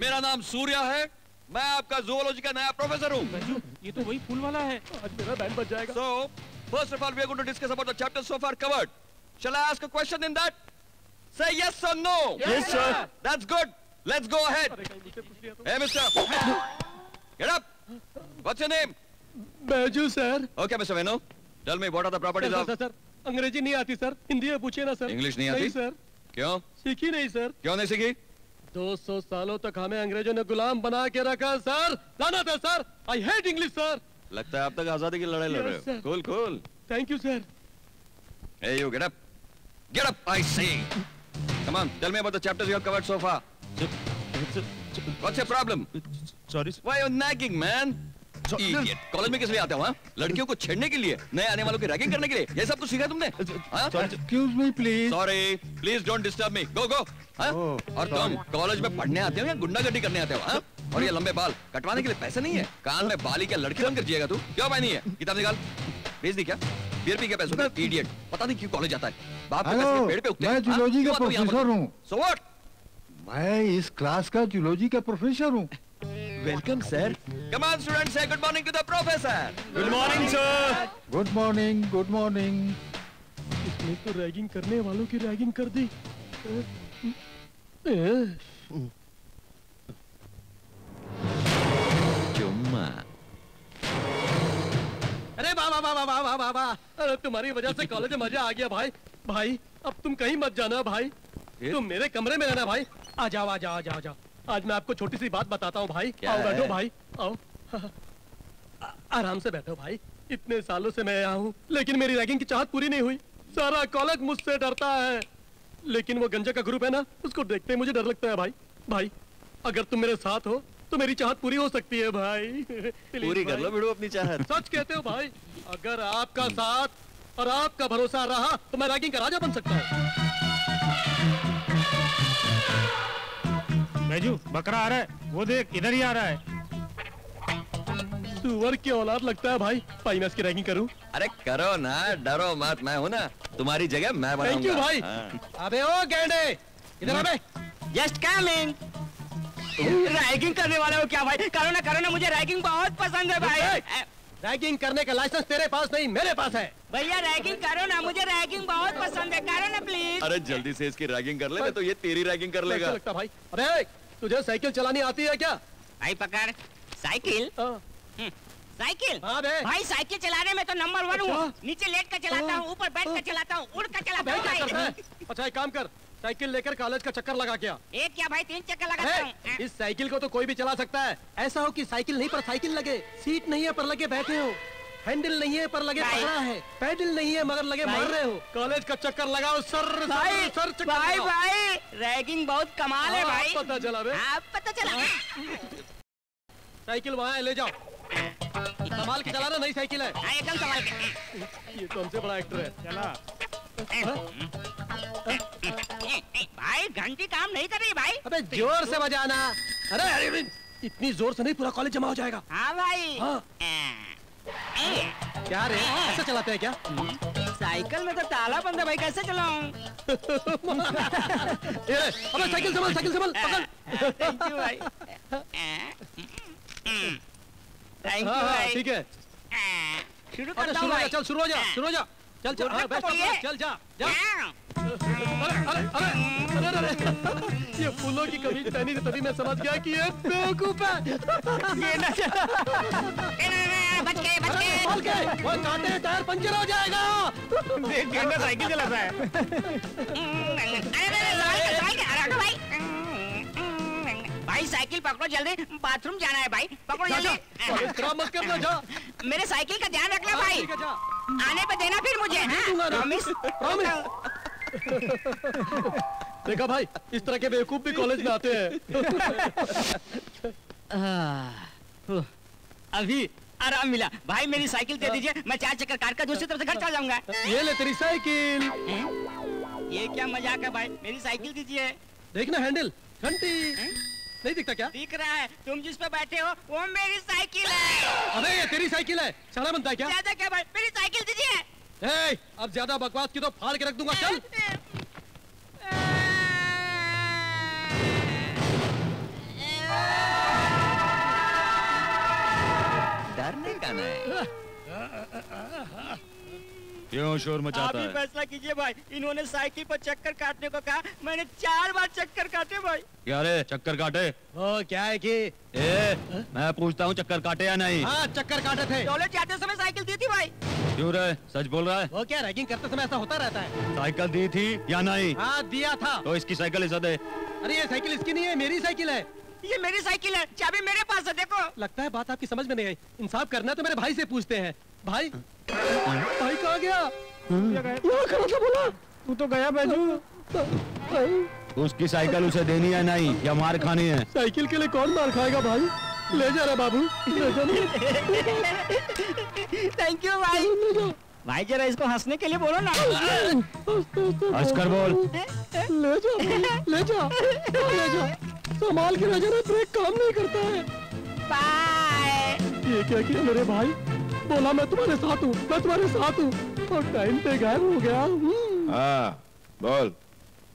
मेरा नाम सूर्या है। मैं आपका जूलॉजी का नया प्रोफेसर हूँ। ये तो वही फूल वाला है। आज मेरा बैंड बच जाएगा। So first of all we are going to discuss about the chapter so far covered shall I ask a question in that say yes or no yes sir that's good Let's go ahead. पूछ तो Hey, mister. Get up. What's your name? Baiju sir Okay, Mr. Venu. Tell me what are the properties of... sir अंग्रेज़ी नहीं आती sir Hindi में पूछिए ना sir English नहीं आती? सर क्यों सीखी नहीं सर क्यों नहीं सीखी 200 सालों तक हमें अंग्रेज़ों ने गुलाम बना के रखा सर लाना था sir I hate English sir लगता है अब तक आज़ादी की लड़ाई लड़ रहे हो sir. cool cool thank you sir hey you get up get up i say come on tell me about the chapters you have covered so far what's your problem? Sorry why are you nagging man? Idiot. College में किस लिए आते हो हाँ? लड़कियों को छेड़ने के लिए नए आने वालों की रैगिंग करने के लिए। ये सब तो सीखा तुमने Excuse me, please. Sorry please don't disturb me go go और तुम कॉलेज में पढ़ने आते हो या गुंडागर्दी करने आते हो हाँ? और ये लंबे बाल कटवाने के लिए पैसे नहीं है? कान में बाली क्या लड़की बनकर जिएगा तू? क्यों भाई नहीं है? किताब निकाल। भेज दी क्या? बियर पी के पैसों का? इडियट पता नहीं क्यों कॉलेज जाता है। बाप के पेड़ पे उगते हैं? मैं जूलॉजी का क्यों? प्रोफेसर हूँ। So what? मैं इस क्लास का जूलॉजी का प्रोफेसर हूँ। Welcome sir Come student students, good morning to the professor good morning sir good morning good morning इसने तो रैगिंग करने वालों की रैगिंग कर दी। चुम्मा। अरे बाबा बाबा बाबा बाबा अरे तुम्हारी वजह से कॉलेज में मज़ा आ गया भाई। भाई अब तुम कहीं मत जाना भाई। तुम मेरे कमरे में रहना भाई। आ जाओ आ जाओ आ जाओ आ जाओ। आज मैं आपको छोटी सी बात बताता हूँ भाई। आओ बैठो भाई। आओ। आराम से बैठो भाई। इतने सालों से मैं यहाँ हूँ लेकिन मेरी रैगिंग की चाहत पूरी नहीं हुई। सारा कॉलेज मुझसे डरता है। लेकिन वो गंजा का ग्रुप है ना उसको देखते ही मुझे डर लगता है भाई। भाई अगर तुम मेरे साथ हो तो मेरी चाहत पूरी हो सकती है भाई। पूरी कर लो बिड़ू अपनी चाहत। सच कहते हो भाई अगर आपका साथ और आपका भरोसा रहा तो मैं रैगिंग का राजा बन सकता हूँ। बैजू बकरा आ रहा है। वो देख इधर ही आ रहा है। सुअर की औलाद लगता है भाई। भाई मैं इसकी रैगिंग करूँ? अरे करो ना डरो मत। मैं हूँ ना तुम्हारी जगह मैं बनाऊँगा थैंक यू भाई। हाँ। अबे ओ गैंडे! इधर अबे जस्ट कमिंग रैगिंग करने वाले हो क्या भाई? करो ना करो ना मुझे रैगिंग बहुत पसंद है भाई! रैगिंग करने का लाइसेंस तेरे पास नहीं मेरे पास है। भैया रैगिंग करो ना मुझे रैगिंग बहुत पसंद है। करो ना प्लीज़ अरे जल्दी से इसकी रैगिंग कर ले तो ये तेरी रैगिंग कर अच्छा लेगा लगता भाई। अबे तुझे साइकिल चलानी आती है क्या? भाई पकड़। साइकिल? हाँ, हम्म, साइकिल? हाँ भाई साइकिल चलाने में तो नंबर वन हूँ। अच्छा। नीचे लेट कर चलाता हूँ। ऊपर बैठ कर चलाता हूँ उड़ कर चलाता हूँ है। अच्छा एक काम कर। साइकिल लेकर कॉलेज का चक्कर लगा क्या? एक क्या भाई? तीन चक्कर लगाता हूँ। इस साइकिल को तो कोई भी चला सकता है। ऐसा हो कि साइकिल नहीं पर साइकिल लगे सीट नहीं है पर लगे बैठे हो। हैंडल नहीं है पर लगे। पकड़ा है। पैडल नहीं है मगर लगे। मार रहे हो। कॉलेज का चक्कर लगाओ सर भाई सर चक्कर भाई भाई रैगिंग बहुत कमाल है हाँ, भाई। पता चला बे हाँ पता चला। साइकिल वहाँ है ले जाओ। संभाल के चलाना नई साइकिल है। हाँ, एकदम संभाल के। ये तो हमसे बड़ा एक्टर है। चला। भाई घंटी काम नहीं कर रही भाई। अबे ज़ोर से बजाना। अरे अरे अरे, इतनी ज़ोर से नहीं पूरा कॉलेज जमा हो जाएगा। हाँ भाई। हाँ। क्या रे? ऐसे चलाते हैं क्या? साइकिल में तो ताला बंद है भाई कैसे चलाऊं? अबे साइकिल संभाल साइकिल संभाल पकड़। थैंक यू भाई। थैंक यू हाँ हाँ भाई। ठीक है। शुरू करता हूँ जा भाई। चल शुरू हो जा शुरू हो जा। चल चल हाँ, पकड़िए। लक, चल जा जा। हाँ। अरे अरे अरे अरे अरे अरे। ये फूलों की कमीज पहनी थी तभी मैं समझ गया कि ये बेवकूफ़ है। ये ना के वो कांटे टायर पंचर हो जाएगा। साइकिल है। भाई भाई साइकिल पकड़ो जल्दी। बाथरूम जाना है भाई। पकड़ो जल्दी। मत करना जा। मेरे साइकिल का ध्यान रखना हाँ, भाई। है आने पे देना फिर मुझे। प्रॉमिस प्रॉमिस देखा भाई इस तरह के बेवकूफ़ भी कॉलेज में आते हैं। अभी आराम मिला। भाई मेरी साइकिल दे दीजिए मैं चार चक्कर काट कर दूसरी तरफ़ से घर चला जाऊँगा। ये ले तेरी साइकिल। ये क्या मज़ाक है भाई? मेरी साइकिल दीजिए। देखना हैंडल घंटी। नहीं दिखता क्या? दिख रहा है। तुम जिस पे बैठे हो वो मेरी साइकिल है। अबे ये तेरी साइकिल है। सड़ा बनता है क्या? ज़्यादा क्या भाई? मेरी साइकिल दीजिए। अब ज़्यादा बकवास की तो फाड़ के रख दूँगा चल। क्यों शोर आप मचाता ही है? फैसला कीजिए भाई। इन्होंने साइकिल पर चक्कर काटने को कहा। मैंने चार बार चक्कर काटे भाई। क्या रे चक्कर काटे? ओ क्या है कि ए मैं पूछता हूँ चक्कर काटे या नहीं? हाँ चक्कर काटे थे। टॉयलेट जाते समय साइकिल दी थी भाई। क्यों रे सच बोल रहा है? वो क्या रैगिंग करते समय ऐसा होता रहता है? साइकिल दी थी या नहीं? हाँ दिया था। तो इसकी साइकिल इसे दे। अरे ये साइकिल इसकी नहीं है मेरी साइकिल है। ये मेरी साइकिल है चाबी मेरे पास है देखो। लगता है बात आपकी समझ में नहीं आई। इंसाफ करना है तो मेरे भाई से पूछते हैं। भाई भाई कहाँ गया? बोला? तू तो गया बैजू। उसकी साइकिल उसे देनी है नहीं या मार खानी है? साइकिल के लिए कौन मार खाएगा भाई? ले जा रहा बाबू। ले जा थैंक यू भाई। भाई जरा इसको हंसने के लिए बोलो ना। हंस कर बोल। ले जा ले जा ले जा। संभाल के ले जाना ब्रेक काम नहीं करता है। बाय ये क्या किया मेरे भाई? बोला मैं तुम्हारे साथ हूँ मैं तुम्हारे साथ हूँ। और टाइम पे गायब हो गया। हम्म। हाँ बोल।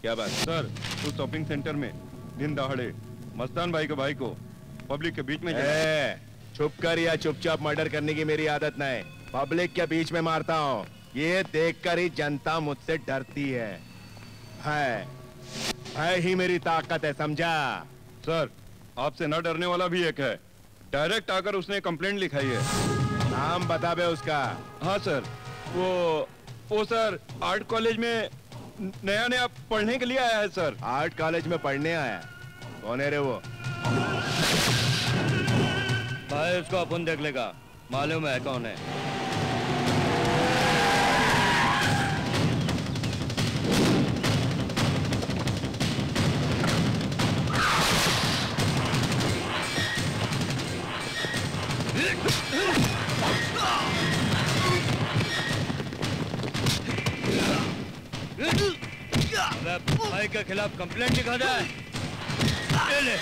क्या बात? सर तू शॉपिंग सेंटर में दिन दहाड़े मस्तान भाई के भाई को पब्लिक के बीच में छुप कर या चुपचाप मर्डर करने की मेरी आदत नहीं पब्लिक के बीच में मारता हूँ। ये देखकर ही जनता मुझसे डरती है। है। है ही मेरी ताकत है समझा? सर आपसे न डरने वाला भी एक है। डायरेक्ट आकर उसने कंप्लेंट लिखाई है। नाम बता बे उसका। हाँ सर। वो वो सर आर्ट कॉलेज में नया नया पढ़ने के लिए आया है सर। आर्ट कॉलेज में पढ़ने आया कौन है रे वो? भाई उसको अपन देख लेगा। मालूम है कौन है। भाई के खिलाफ कंप्लेंट लिखा जाए ले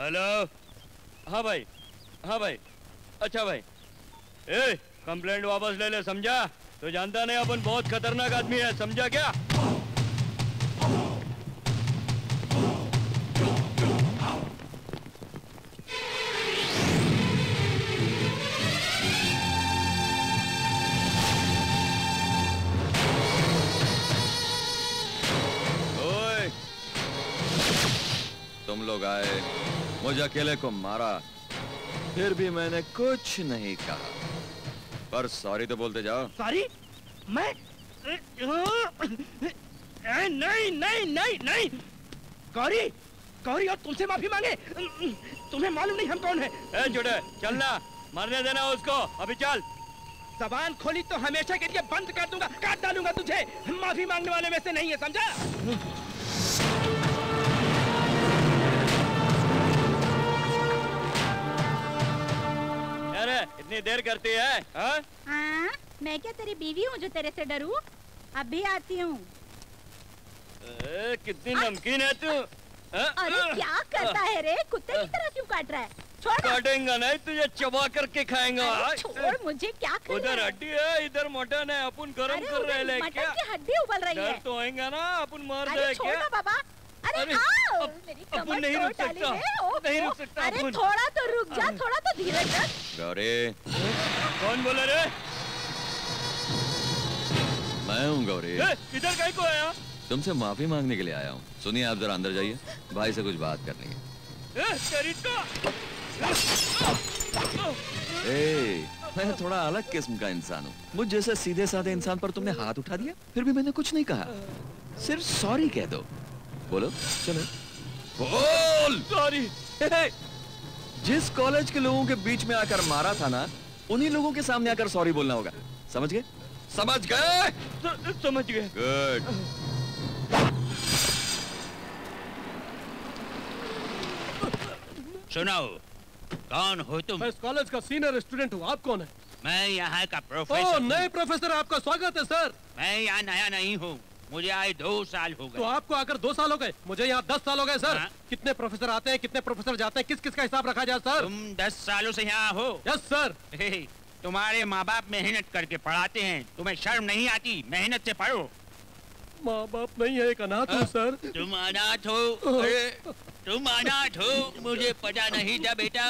हेलो? हाँ भाई हाँ भाई। अच्छा भाई। ए कंप्लेंट वापस ले ले, समझा? तो जानता नहीं, अपन बहुत खतरनाक आदमी है, समझा क्या? तुम लोग आए मुझे अकेले को मारा फिर भी मैंने कुछ नहीं कहा। पर सॉरी तो बोलते जाओ। सॉरी मैं नहीं नहीं नहीं नहीं। गौरी गौरी और तुमसे माफ़ी मांगे। तुम्हें मालूम नहीं हम कौन है। ए जुड़े चलना। मरने देना उसको। अभी चल। जबान खोली तो हमेशा के लिए बंद कर दूँगा काट डालूँगा तुझे। माफ़ी मांगने वाले में से नहीं है समझा? इतनी देर करती है हाँ? हाँ मैं क्या तेरी बीवी हूँ जो तेरे से डरूं? अभी आती हूँ। कितनी नमकीन है तू हाँ? अरे क्या करता है रे? कुत्ते की तरह क्यों काट रहा है? छोड़। काटेंगा नहीं तुझे चबा करके खाएँगा छोड़ मुझे क्या कर उधर हड्डी है इधर मटन है अपन गरम कर रहे ले मटन क्या? की हड्डी उबल रही है। तो आएगा ना अपन मार छोड़ क्या? बाबा। अरे अरे, आओ अब- मेरी कमर नहीं रुक सकता, नहीं रुक सकता अरे थोड़ा तो रुक जा थोड़ा तो धीरज रख। गौरी। कौन बोला रे? मैं हूँ गौरी। इधर कहीं को आया तुमसे माफ़ी मांगने के लिए आया हूँ। सुनिए आप जरा अंदर जाइए। भाई से कुछ बात करनी है। ए, मैं थोड़ा अलग किस्म का इंसान हूँ। मुझ जैसे सीधे साधे इंसान पर तुमने हाथ उठा दिया फिर भी मैंने कुछ नहीं कहा। सिर्फ़ सॉरी कह दो। बोलो चलो। बोल! सॉरी। जिस कॉलेज के लोगों के बीच में आकर मारा था ना उन्हीं लोगों के सामने आकर सॉरी बोलना होगा। समझ गए? समझ गए? समझ गए। गुड सुनाओ कौन हो तुम? मैं इस कॉलेज का सीनियर स्टूडेंट हूँ। आप कौन है? मैं यहाँ का ओ प्रोफेसर नए प्रोफेसर आपका स्वागत है सर मैं यहाँ नया नहीं हूँ। मुझे आए दो साल हो गए। तो आपको आकर दो साल हो गए। मुझे यहाँ दस साल हो गए सर। हाँ। कितने प्रोफेसर आते हैं कितने प्रोफेसर जाते हैं किस किस का हिसाब रखा जाए सर? तुम दस सालों से यहाँ हो। Yes sir. हे, तुम्हारे माँ बाप मेहनत करके पढ़ाते हैं। तुम्हें शर्म नहीं आती? मेहनत से पढ़ो। माँ बाप नहीं है एक अनाथ हूँ सर। तुम अनाथ हो। अरे तुम अनाथ हो। मुझे पता नहीं था बेटा।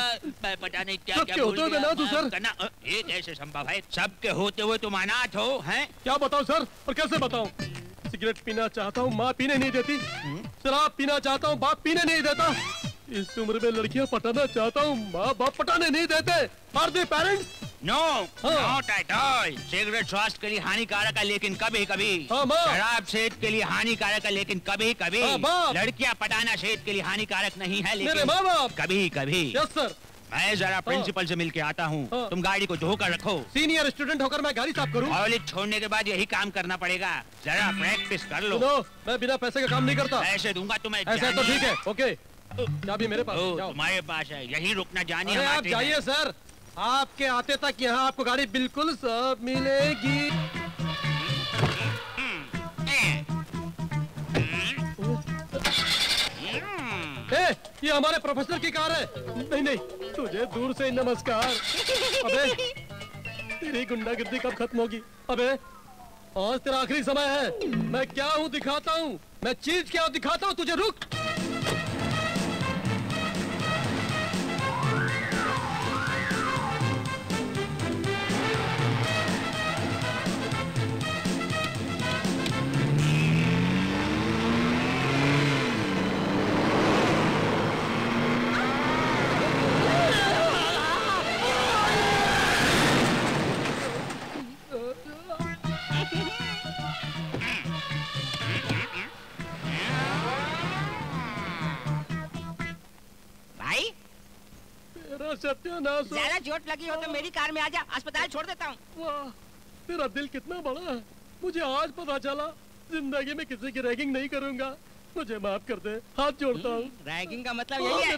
मैं पता नहीं क्या क्या बोल होते हुए अनाथ हूँ, सर। करना। ये कैसे संभव है? सबके होते हुए तुम अनाथ हो हैं? क्या बताओ सर? और कैसे बताऊँ? सिगरेट पीना चाहता हूँ माँ पीने नहीं देती। शराब पीना चाहता हूँ बाप पीने नहीं देता। इस उम्र में लड़कियाँ पटाना चाहता हूँ माँ बाप पटाने नहीं देते। आर दे पेरेंट्स नो हाँ। नॉट एट ऑल सिगरेट स्वास्थ्य के लिए हानिकारक है लेकिन कभी कभी हाँ, शराब सेहत के लिए हानिकारक है लेकिन कभी कभी लड़कियाँ पटाना सेहत के लिए हानिकारक नहीं है लेकिन कभी कभी यस सर मैं जरा प्रिंसिपल से मिलके आता हूँ। हाँ। तुम गाड़ी को धोकर रखो। सीनियर स्टूडेंट होकर मैं गाड़ी साफ़ करूँ। कॉलेज छोड़ने के बाद यही काम करना पड़ेगा। जरा प्रैक्टिस कर लो। मैं बिना पैसे का काम नहीं करता। ऐसे दूँगा तुम्हें ऐसा तो ठीक है ओके। चाबी मेरे पास तुम्हारे पास है यही रुकना अरे आप जाइए सर। आपके आते तक यहाँ आपको गाड़ी बिल्कुल सब मिलेगी। ए, ये हमारे प्रोफेसर की कार है। नहीं नहीं तुझे दूर से नमस्कार। अबे, तेरी गुंडागिर्दी कब खत्म होगी? अबे, आज तेरा आखिरी समय है। मैं क्या हूँ दिखाता हूँ? मैं चीज़ क्या दिखाता हूँ? तुझे रुक। सत्यानाश ज़्यादा चोट लगी हो तो मेरी कार में आ जा अस्पताल छोड़ देता हूँ। तेरा दिल कितना बड़ा है। मुझे आज पता चला ज़िंदगी में किसी की रैगिंग नहीं करूँगा। मुझे माफ़ कर दे हाथ जोड़ता हूँ। रैगिंग का मतलब यही है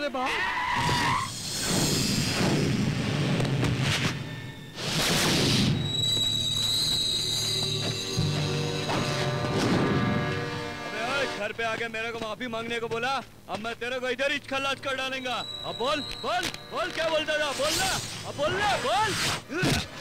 पे आके मेरे को माफ़ी मांगने को बोला। अब मैं तेरे को इधर ही खलास कर डालेंगा। अब बोल बोल बोल, क्या बोलता था? बोल ना, अब बोल ना, बोल।